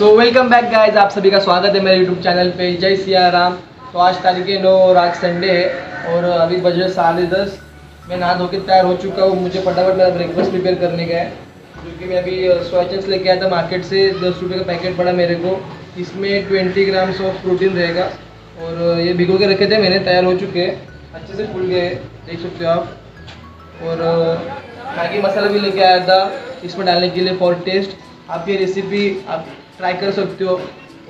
So welcome back guys आप सभी का स्वागत है मेरे यूट्यूब चैनल पे। जय सिया राम तो आज तारीख नौ और आज संडे है और अभी बजे साढ़े दस। मैं नहा धो के तैयार हो चुका हूँ। मुझे फटाफट मेरा ब्रेकफास्ट प्रिपेयर करने का है। क्योंकि मैं अभी सोयाचंस लेके आया था मार्केट से। दस रुपये का पैकेट पड़ा मेरे को। इसमें ट्वेंटी ग्राम्स ऑफ़ प्रोटीन रहेगा। और ये भिगो के रखे थे मैंने। तैयार हो चुके हैं। अच्छे से फूल गए। देख सकते हो आप। और मैगी मसाला भी लेके आया था। इसमें डालने के लिए फॉर टेस्ट आप ये रेसिपी आप ट्राई कर सकते हो।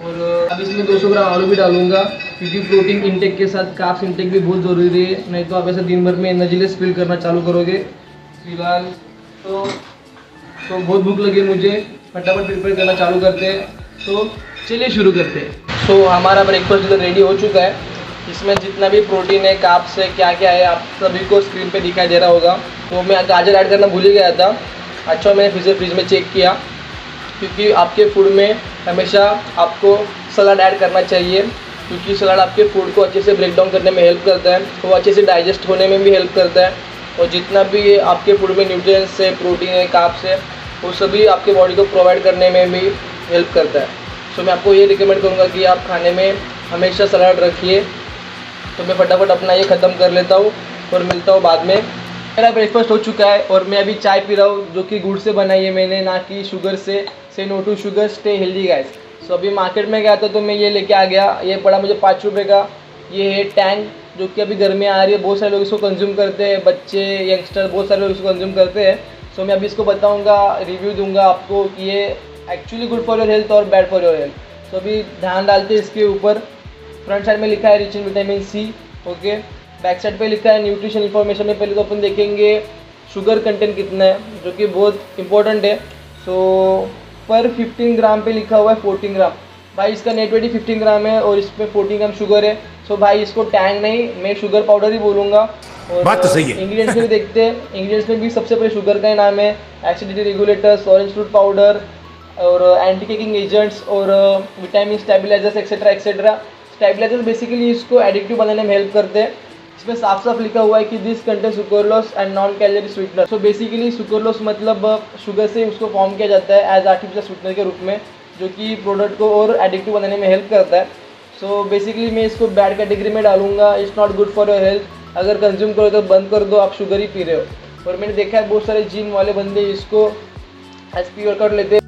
और अब इसमें 200 ग्राम आलू भी डालूँगा, क्योंकि प्रोटीन इंटेक के साथ काफ्स इंटेक भी बहुत ज़रूरी है। नहीं तो आप ऐसे दिन भर में एनर्जीलेस फील करना चालू करोगे। फ़िलहाल तो तो बहुत भूख लगी मुझे। फटाफट प्रिपेयर करना चालू करते हैं। तो चलिए शुरू करते हैं। तो हमारा ब्रेकफास्ट जो रेडी हो चुका है, इसमें जितना भी प्रोटीन है काप्स है क्या क्या है, आप सभी को स्क्रीन पे दिखाई दे रहा होगा। तो मैं गाजर ऐड करना भूल ही गया था। अच्छा मैंने फ्रीजर फ्रिज में चेक किया। क्योंकि आपके फ़ूड में हमेशा आपको सलाद ऐड करना चाहिए, क्योंकि सलाद आपके फ़ूड को अच्छे से ब्रेक डाउन करने में हेल्प करता है वो अच्छे से डाइजेस्ट होने में भी हेल्प करता है। और जितना भी आपके फ़ूड में न्यूट्रिएंट्स है प्रोटीन है काप्स है, वो सभी आपके बॉडी को प्रोवाइड करने में भी हेल्प करता है। सो मैं आपको ये रिकमेंड करूँगा कि आप खाने में हमेशा सलाद रखिए। तो मैं फटाफट अपना ये ख़त्म कर लेता हूँ और मिलता हूँ बाद में। मेरा ब्रेकफास्ट हो चुका है और मैं अभी चाय पी रहा हूँ, जो कि गुड़ से बनाई है मैंने, ना कि शुगर से। Say no to sugar stay healthy guys so अभी मार्केट में गया था तो मैं ये लेके आ गया। ये पड़ा मुझे पाँच रुपये का। ये है टैंक जो कि अभी घर में आ रही है। बहुत सारे लोग इसको कंज्यूम करते हैं। बच्चे यंगस्टर बहुत सारे लोग इसको कंज्यूम करते हैं। सो मैं अभी इसको बताऊँगा रिव्यू दूँगा आपको कि ये actually good for your health और bad for your health so अभी ध्यान डालते हैं इसके ऊपर। फ्रंट साइड में लिखा है rich in vitamin C okay back side पे लिखा है न्यूट्रिशन इन्फॉर्मेशन में। पहले तो अपन देखेंगे शुगर कंटेंट कितना है, जो कि बहुत इंपॉर्टेंट है। सो पर 15 ग्राम पे लिखा हुआ है 14 ग्राम भाई इसका नेट वेट ही 15 ग्राम है और इसमें 14 ग्राम शुगर है। सो भाई इसको टैंग नहीं मैं शुगर पाउडर ही बोलूँगा। और बात तो सही है। इंग्रेडिएंट्स में भी देखते हैं। इंग्रेडिएंट्स में भी सबसे पहले शुगर का ही नाम है। Acidity regulators orange fruit powder और एंटी केकिंग एजेंट्स और vitamin stabilisers etcetera etcetera stabilisers basically इसको एडिक्टिव बनाने में हेल्प करते हैं। इसमें साफ़ साफ़ लिखा हुआ है कि this content sucralose and non calorie sweetener so basically sucralose मतलब शुगर से उसको फॉर्म किया जाता है एज आर्टिफिशियल स्वीटनर के रूप में जो कि प्रोडक्ट को और एडिक्टिव बनाने में हेल्प करता है। सो so, बेसिकली मैं इसको बैड कैटेगरी में डालूँगा it's not good for your health अगर कंज्यूम करो तो बंद कर दो आप शुगर ही पी रहे हो। और मैंने देखा है बहुत सारे जिम वाले बंदे इसको एस पी वर्कआउट लेते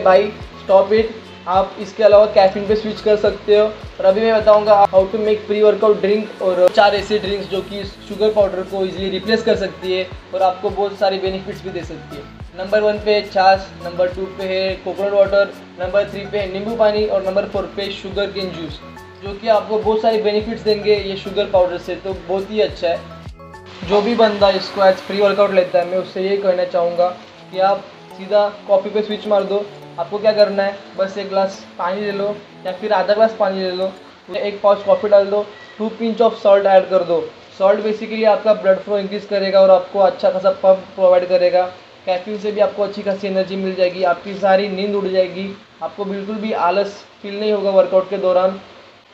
भाई स्टॉप इट आप इसके अलावा कैफीन पे स्विच कर सकते हो। और अभी मैं बताऊँगा how to make pre workout drink और चार ऐसे ड्रिंक्स जो कि शुगर पाउडर को इजीली रिप्लेस कर सकती है और आपको बहुत सारे बेनिफिट्स भी दे सकती है। नंबर वन पे है छाछ नंबर टू पे है कोकोनट वाटर नंबर थ्री पे है नींबू पानी और नंबर फोर पे शुगर केन जूस जो कि आपको बहुत सारे बेनिफिट्स देंगे ये शुगर पाउडर से। तो बहुत ही अच्छा है। जो भी बंदा इसको एज फ्री वर्कआउट लेता है, मैं उससे ये कहना चाहूँगा कि आप सीधा कॉफ़ी पे स्विच मार दो। आपको क्या करना है? बस एक ग्लास पानी ले लो या फिर आधा ग्लास पानी ले लो। एक पाउच कॉफ़ी डाल दो। Two pinch of salt add कर दो। सॉल्ट बेसिकली आपका ब्लड फ्लो इंक्रीज करेगा और आपको अच्छा खासा पम्प प्रोवाइड करेगा। कैफीन से भी आपको अच्छी खासी एनर्जी मिल जाएगी। आपकी सारी नींद उड़ जाएगी। आपको बिल्कुल भी आलस फील नहीं होगा वर्कआउट के दौरान।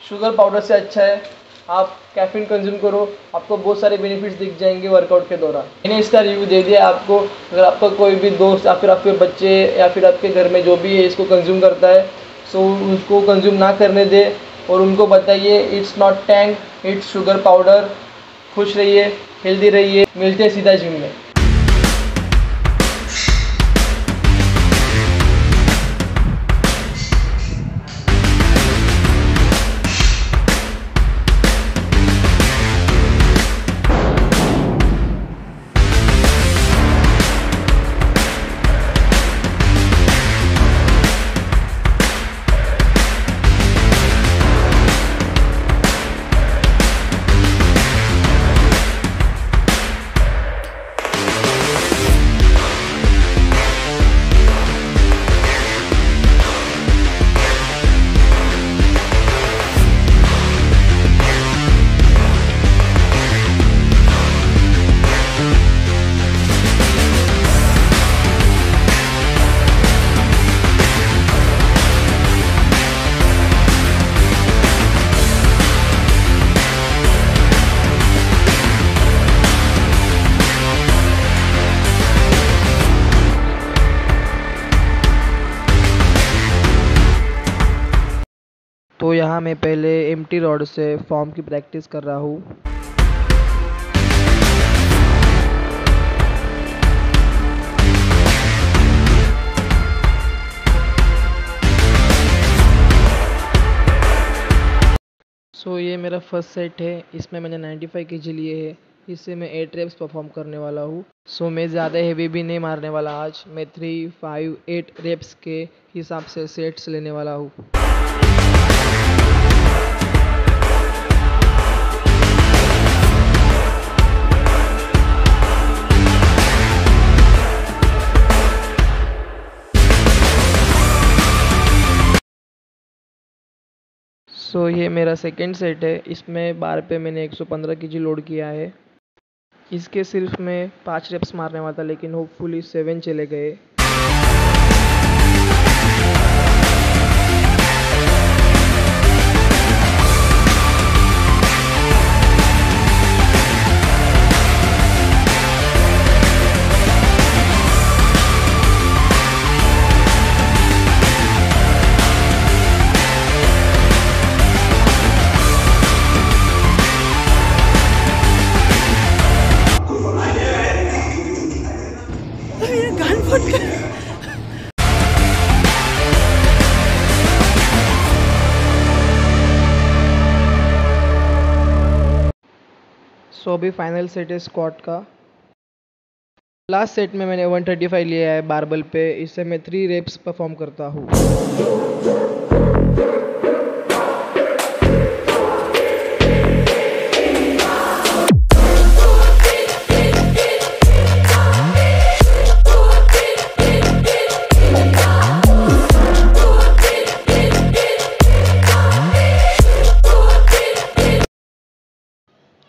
शुगर पाउडर से अच्छा है। आप कैफीन कंज्यूम करो, आपको बहुत सारे बेनिफिट्स दिख जाएँगे वर्कआउट के दौरान। मैंने इसका रिव्यू दे दिया आपको, अगर आपका कोई भी दोस्त या फिर आपके बच्चे या फिर आपके घर में जो भी है, इसको कंज्यूम करता है सो उसको कंज्यूम ना करने दे और उनको बताइए it's not Tang it's sugar powder खुश रहिए हेल्दी रहिए, मिलते हैं सीधा जिम में। तो यहाँ मैं पहले एम टी रॉड से फॉर्म की प्रैक्टिस कर रहा हूँ। सो so, ये मेरा फ़र्स्ट सेट है। इसमें मैंने 95 फाइव के जी लिए है। इससे मैं एट रेप्स परफॉर्म करने वाला हूँ। सो so, मैं ज़्यादा हेवी भी नहीं मारने वाला आज। मैं थ्री फाइव एट रेप्स के हिसाब से सेट्स लेने वाला हूँ। सो ये मेरा सेकेंड सेट है। इसमें बार पे मैंने 115 केजी लोड किया है। इसके सिर्फ़ मैं पाँच रेप्स मारने वाला था, लेकिन होपफुली सेवन चले गए। सो अभी फाइनल सेट है स्क्वाट का। लास्ट सेट में मैंने 135 लिया है बारबल पे, इससे मैं थ्री रेप्स परफॉर्म करता हूँ।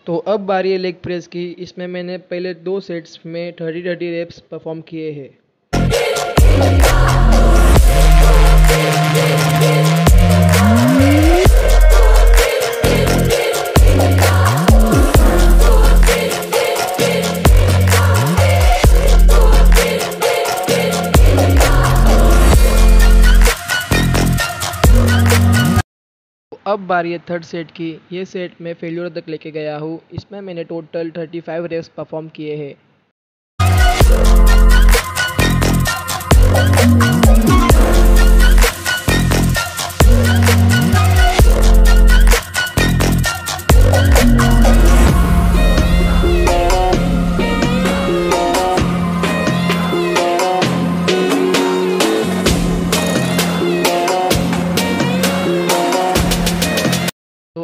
तो अब बारी है लेग प्रेस की। इसमें मैंने पहले दो सेट्स में थर्टी थर्टी रेप्स परफॉर्म किए हैं। अब बारी है थर्ड सेट की। ये सेट मैं फेल्यूर तक लेके गया हूँ। इसमें मैंने total thirty five reps perform किए हैं।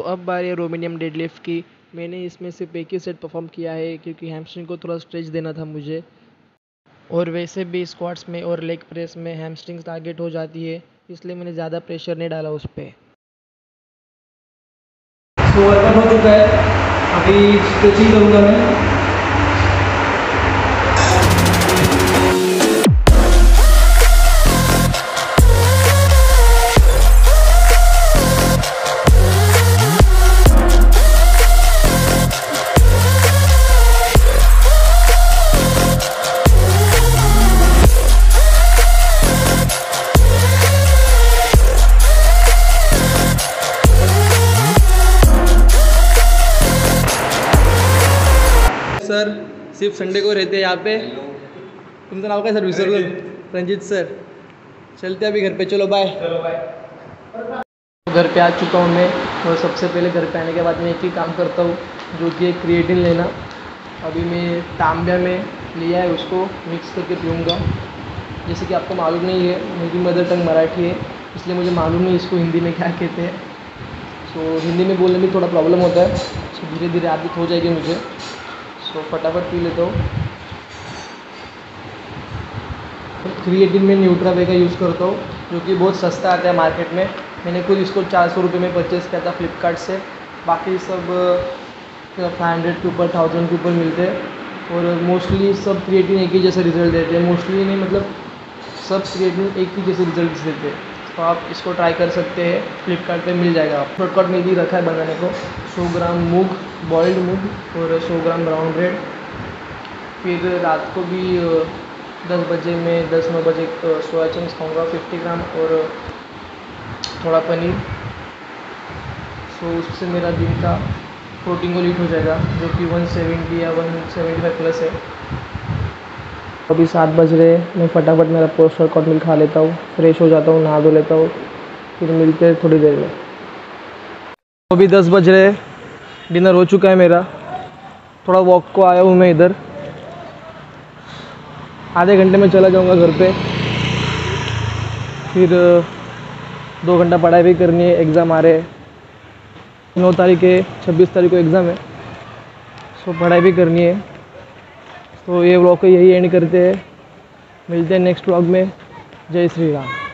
अब बारी है रोमिनियम डेडलिफ्ट की। मैंने इसमें सिर्फ़ एक ही सेट परफॉर्म किया है, क्योंकि हैमस्ट्रिंग को थोड़ा स्ट्रेच देना था मुझे। और वैसे भी स्क्वाट्स में और लेग प्रेस में हैमस्ट्रिंग्स टारगेट हो जाती है, इसलिए मैंने ज़्यादा प्रेशर नहीं डाला उस पर तो वर्कआउट हो चुका है। अभी स्ट्रेचिंग करूँगा मैं सिर्फ़ संडे को रहते हैं यहाँ पे। तुमचं नाव काय सर विसरलो रंजित सर। चलते अभी घर पे। चलो बाय घर पे आ चुका हूँ मैं और सबसे पहले घर पे आने के बाद मैं एक ही काम करता हूँ जो कि एक क्रिएटिन लेना। अभी मैं तांब्या में लिया है उसको मिक्स करके पीऊँगा। जैसे कि आपको मालूम नहीं है मेरी मदर टंग मराठी है इसलिए मुझे मालूम नहीं इसको हिंदी में क्या कहते हैं। सो हिंदी में बोलने में थोड़ा प्रॉब्लम होता है। सो धीरे धीरे आदत हो जाएगी मुझे। सो फटाफट पी लेता हूँ। क्रिएटिन में न्यूट्रा वे का यूज़ करता हूँ, जो कि बहुत सस्ता आता है मार्केट में। मैंने खुद इसको चार सौ रुपये में परचेज़ किया था फ्लिपकार्ट से। बाकी सब फाइव हंड्रेड के ऊपर थाउज़ेंड के ऊपर मिलते हैं। और मोस्टली सब क्रिएटिन एक ही जैसा रिज़ल्ट देते हैं। मोस्टली नहीं मतलब सब क्रिएटिन एक ही जैसे रिज़ल्ट देते हैं। तो आप इसको ट्राई कर सकते हैं। फ्लिपकार्ट पे मिल जाएगा आप शॉर्टकट में भी रखा है बनाने को। 100 ग्राम मूग बॉइल्ड मूग और 100 ग्राम ब्राउन ब्रेड फिर रात को भी दस बजे में, दस नौ बजे सोया चंक्स खाऊँगा फिफ्टी ग्राम और थोड़ा पनीर। सो उससे मेरा दिन का प्रोटीन को लीट हो जाएगा, जो कि 170 या 175 प्लस है। अभी सात बज रहे हैं। मैं फटाफट मेरा पोस्ट वर्कआउट मिल खा लेता हूँ फ्रेश हो जाता हूँ, नहा धो लेता हूँ, फिर मिलते हैं थोड़ी देर में। अभी दस बज रहे हैं, डिनर हो चुका है मेरा। थोड़ा वॉक को आया हूँ मैं इधर। आधे घंटे में चला जाऊँगा घर पे। फिर दो घंटा पढ़ाई भी करनी है एग्ज़ाम आ रहे हैं। नौ तारीख है, छब्बीस तारीख को एग्ज़ाम है। सो पढ़ाई भी करनी है। तो ये ब्लॉग को यही एंड करते हैं। मिलते हैं नेक्स्ट ब्लॉग में। जय श्री राम।